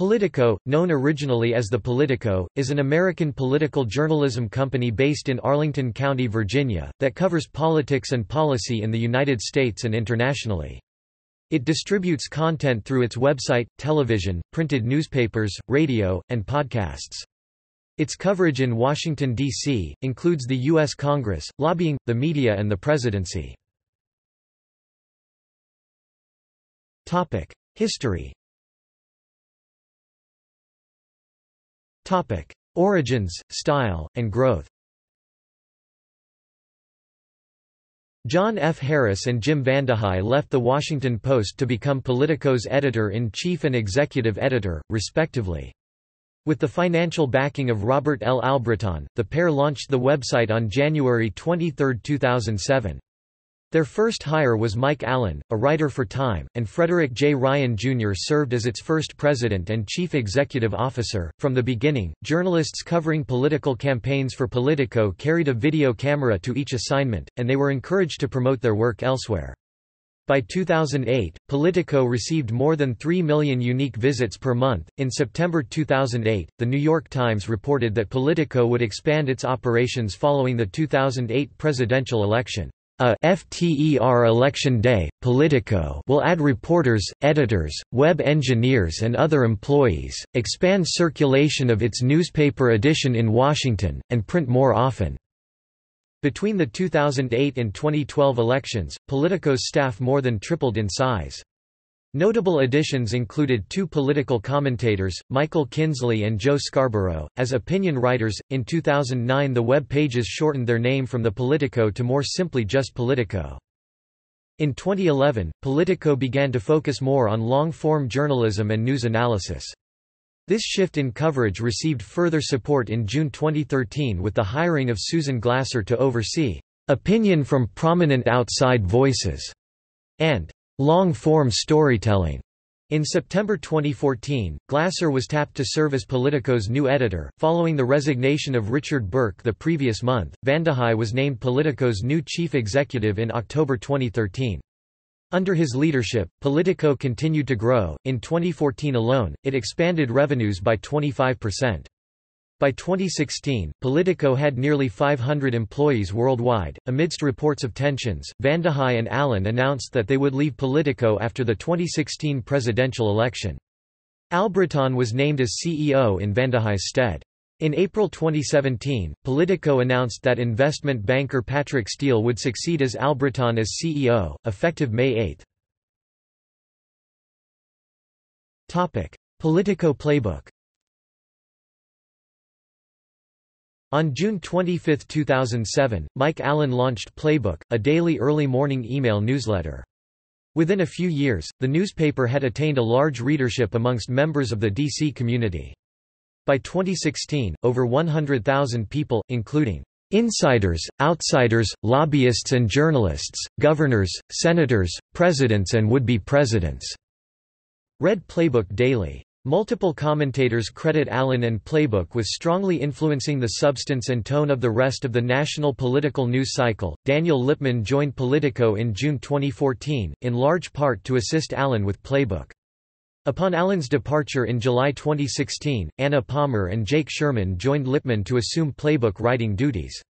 Politico, known originally as The Politico, is an American political journalism company based in Arlington County, Virginia, that covers politics and policy in the United States and internationally. It distributes content through its website, television, printed newspapers, radio, and podcasts. Its coverage in Washington, D.C., includes the U.S. Congress, lobbying, the media and the presidency. History Origins, style, and growth John F. Harris and Jim Vandehei left The Washington Post to become Politico's editor-in-chief and executive editor, respectively. With the financial backing of Robert L. Albritton, the pair launched the website on January 23, 2007. Their first hire was Mike Allen, a writer for Time, and Frederick J. Ryan Jr. served as its first president and chief executive officer. From the beginning, journalists covering political campaigns for Politico carried a video camera to each assignment, and they were encouraged to promote their work elsewhere. By 2008, Politico received more than 3 million unique visits per month. In September 2008, The New York Times reported that Politico would expand its operations following the 2008 presidential election. A FTER election day, Politico will add reporters, editors, web engineers and other employees, expand circulation of its newspaper edition in Washington, and print more often. Between the 2008 and 2012 elections, Politico's staff more than tripled in size. Notable additions included two political commentators, Michael Kinsley and Joe Scarborough, as opinion writers. In 2009, the web pages shortened their name from the Politico to more simply just Politico. In 2011, Politico began to focus more on long-form journalism and news analysis. This shift in coverage received further support in June 2013 with the hiring of Susan Glasser to oversee opinion from prominent outside voices and long-form storytelling. In September 2014, Glasser was tapped to serve as Politico's new editor. Following the resignation of Richard Berke the previous month, Vandehei was named Politico's new chief executive in October 2013. Under his leadership, Politico continued to grow. In 2014 alone, it expanded revenues by 25%. By 2016, Politico had nearly 500 employees worldwide. Amidst reports of tensions, Vandehei and Allen announced that they would leave Politico after the 2016 presidential election. Albritton was named as CEO in Vandehei's stead. In April 2017, Politico announced that investment banker Patrick Steel would succeed as Albritton as CEO, effective May 8. Politico Playbook On June 25, 2007, Mike Allen launched Playbook, a daily early morning email newsletter. Within a few years, the newspaper had attained a large readership amongst members of the DC community. By 2016, over 100,000 people, including insiders, outsiders, lobbyists and journalists, governors, senators, presidents and would-be presidents, read Playbook daily. Multiple commentators credit Allen and Playbook with strongly influencing the substance and tone of the rest of the national political news cycle. Daniel Lippman joined Politico in June 2014, in large part to assist Allen with Playbook. Upon Allen's departure in July 2016, Anna Palmer and Jake Sherman joined Lippman to assume Playbook writing duties.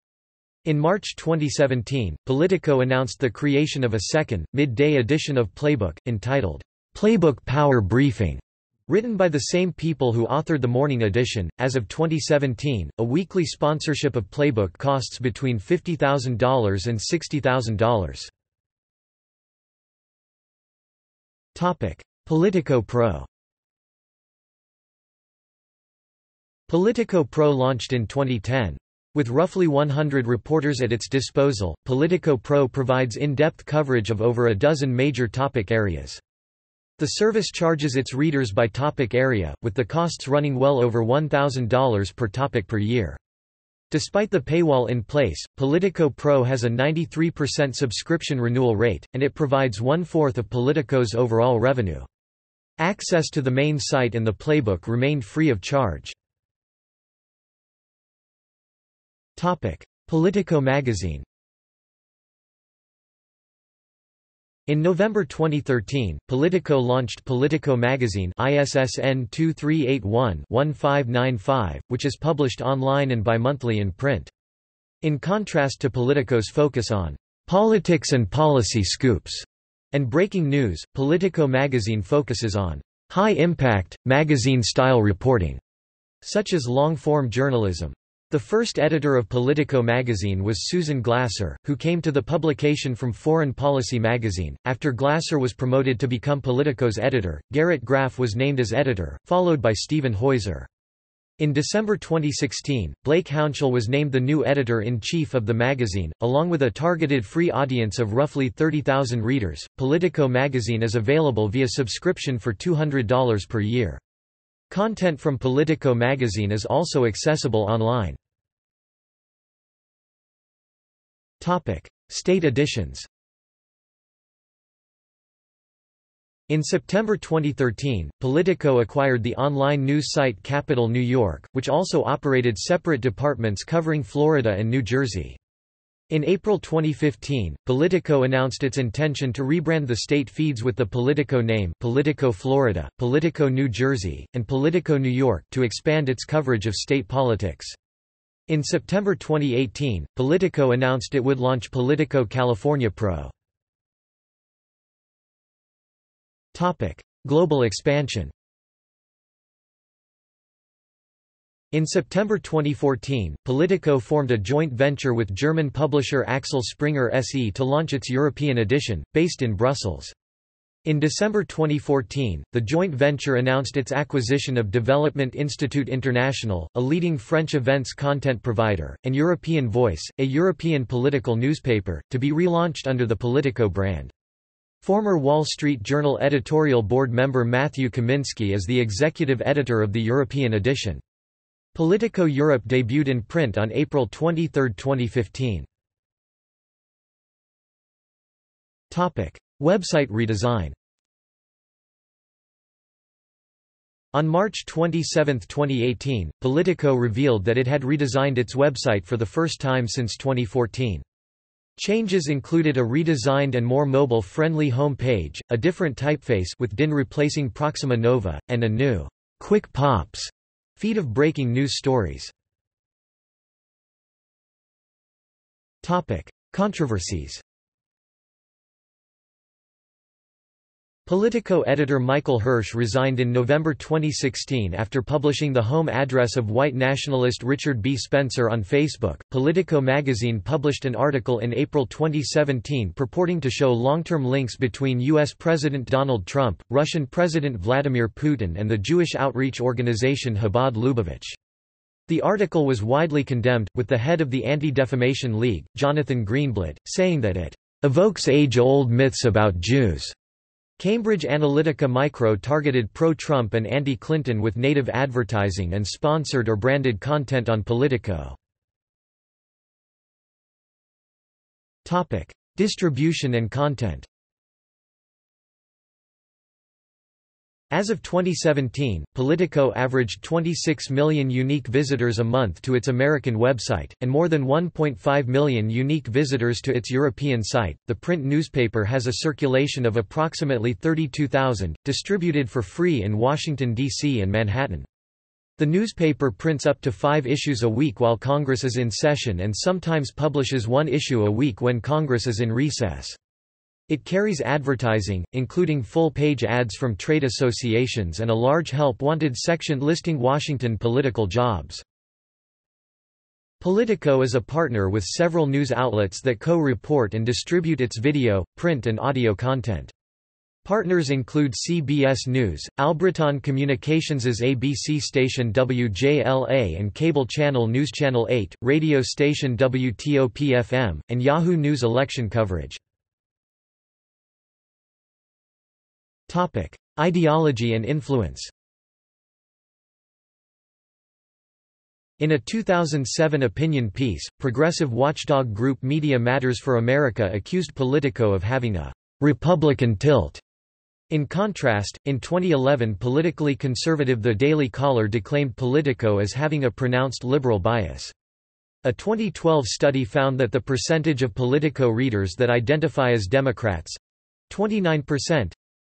In March 2017, Politico announced the creation of a second, midday edition of Playbook, entitled, Playbook Power Briefing. Written by the same people who authored the morning edition, as of 2017, a weekly sponsorship of Playbook costs between $50,000 and $60,000. Topic: Politico Pro. Politico Pro launched in 2010. With roughly 100 reporters at its disposal, Politico Pro provides in-depth coverage of over a dozen major topic areas. The service charges its readers by topic area, with the costs running well over $1,000 per topic per year. Despite the paywall in place, Politico Pro has a 93% subscription renewal rate, and it provides one-fourth of Politico's overall revenue. Access to the main site and the playbook remained free of charge. Politico magazine In November 2013, Politico launched Politico magazine ISSN 2381-1595, which is published online and bi-monthly in print. In contrast to Politico's focus on politics and policy scoops and breaking news, Politico magazine focuses on high-impact, magazine-style reporting, such as long-form journalism. The first editor of Politico magazine was Susan Glasser, who came to the publication from Foreign Policy magazine. After Glasser was promoted to become Politico's editor, Garrett Graff was named as editor, followed by Stephen Heuser. In December 2016, Blake Hounshell was named the new editor-in-chief of the magazine, along with a targeted free audience of roughly 30,000 readers. Politico magazine is available via subscription for $200 per year. Content from Politico magazine is also accessible online. Topic: State editions. In September 2013, Politico acquired the online news site Capital New York, which also operated separate departments covering Florida and New Jersey. In April 2015, Politico announced its intention to rebrand the state feeds with the Politico name Politico Florida, Politico New Jersey, and Politico New York to expand its coverage of state politics. In September 2018, Politico announced it would launch Politico California Pro. Global expansion In September 2014, Politico formed a joint venture with German publisher Axel Springer SE to launch its European edition, based in Brussels. In December 2014, the joint venture announced its acquisition of Development Institute International, a leading French events content provider, and European Voice, a European political newspaper, to be relaunched under the Politico brand. Former Wall Street Journal editorial board member Matthew Kaminski is the executive editor of the European edition. Politico Europe debuted in print on April 23, 2015. Topic: Website redesign On March 27, 2018, Politico revealed that it had redesigned its website for the first time since 2014. Changes included a redesigned and more mobile-friendly home page, a different typeface with DIN replacing Proxima Nova, and a new Quick Pops feed of breaking news stories. Controversies Politico editor Michael Hirsh resigned in November 2016 after publishing the home address of white nationalist Richard B. Spencer on Facebook. Politico magazine published an article in April 2017 purporting to show long-term links between U.S. President Donald Trump, Russian President Vladimir Putin and the Jewish outreach organization Chabad Lubavitch. The article was widely condemned, with the head of the Anti-Defamation League, Jonathan Greenblatt, saying that it evokes age-old myths about Jews. Cambridge Analytica Micro targeted pro-Trump and anti-Clinton with native advertising and sponsored or branded content on Politico. Distribution and content As of 2017, Politico averaged 26 million unique visitors a month to its American website, and more than 1.5 million unique visitors to its European site. The print newspaper has a circulation of approximately 32,000, distributed for free in Washington, D.C. and Manhattan. The newspaper prints up to five issues a week while Congress is in session and sometimes publishes one issue a week when Congress is in recess. It carries advertising, including full-page ads from trade associations and a large help wanted section listing Washington political jobs. Politico is a partner with several news outlets that co-report and distribute its video, print and audio content. Partners include CBS News, Albritton Communications's ABC station WJLA and cable channel News Channel 8, radio station WTOP-FM, and Yahoo News election coverage. Topic: Ideology and influence. In a 2007 opinion piece, progressive watchdog group Media Matters for America accused Politico of having a Republican tilt. In contrast, in 2011 politically conservative The Daily Caller declaimed Politico as having a pronounced liberal bias. A 2012 study found that the percentage of Politico readers that identify as Democrats 29%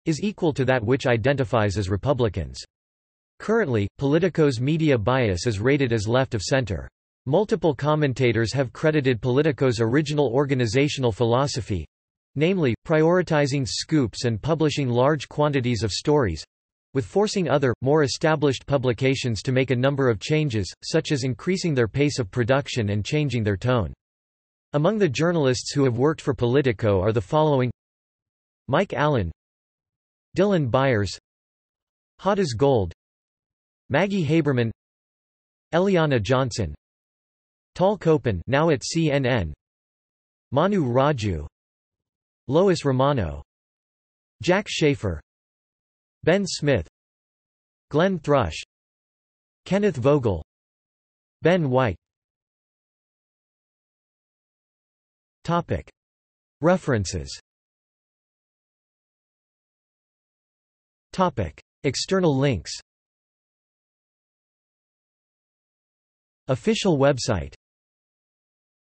is equal to that which identifies as Republicans. Currently, Politico's media bias is rated as left of center. Multiple commentators have credited Politico's original organizational philosophy namely, prioritizing scoops and publishing large quantities of stories with forcing other, more established publications to make a number of changes, such as increasing their pace of production and changing their tone. Among the journalists who have worked for Politico are the following Mike Allen Dylan Byers Hot as Gold Maggie Haberman Eliana Johnson Tal Kopan now at CNN Manu Raju Lois Romano Jack Shafer Ben Smith Glenn Thrush Kenneth Vogel Ben White Topic. References External links. Official website